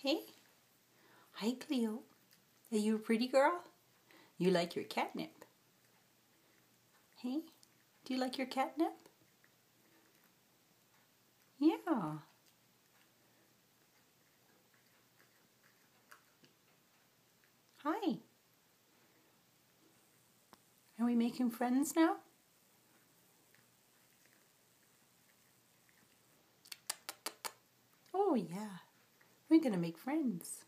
Hey? Hi, Cleo. Are you a pretty girl? You like your catnip? Hey? Do you like your catnip? Yeah. Hi. Are we making friends now? Oh, yeah. We're going to make friends.